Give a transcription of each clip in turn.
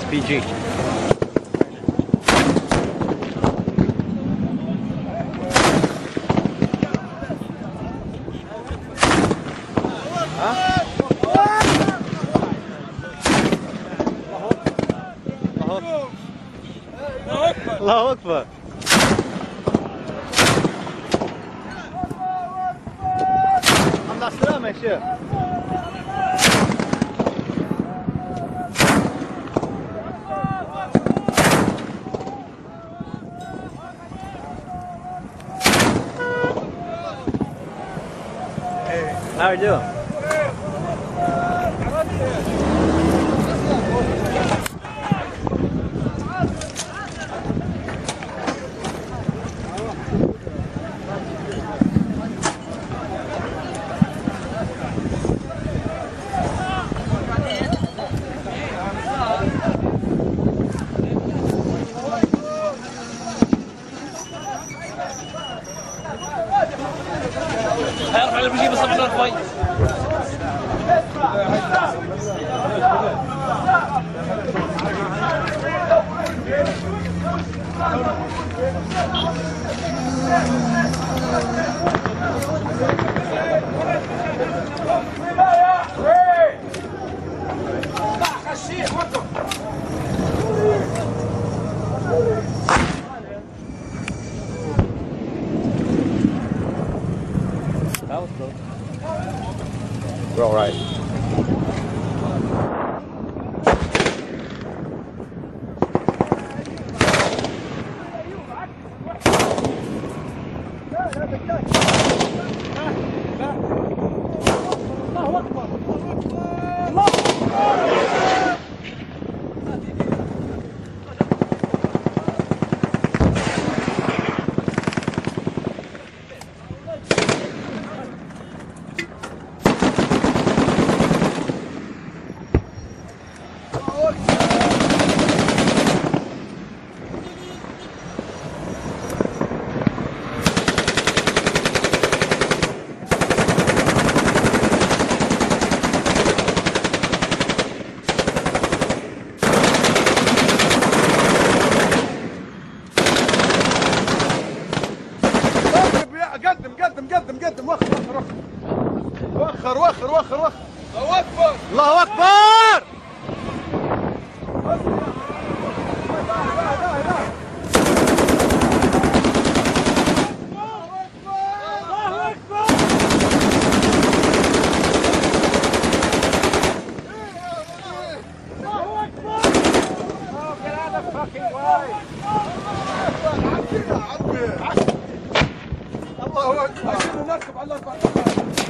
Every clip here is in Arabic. SPG. А? Аллаху Акбар. Anlaştılar mı eşi? How are you doing? الله اكبر الله اكبر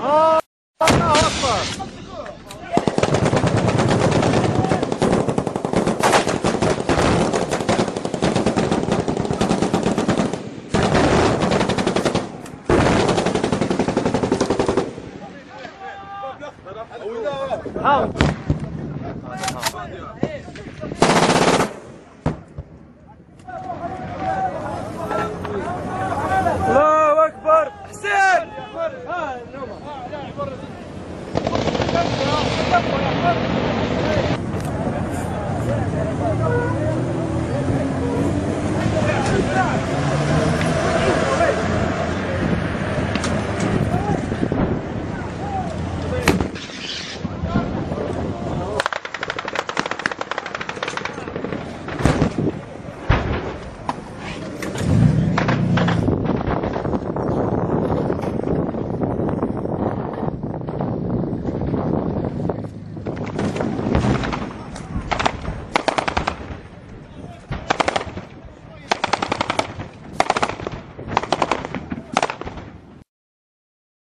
아, 아, 아빠. 아, 아, 아, 아. Thank you.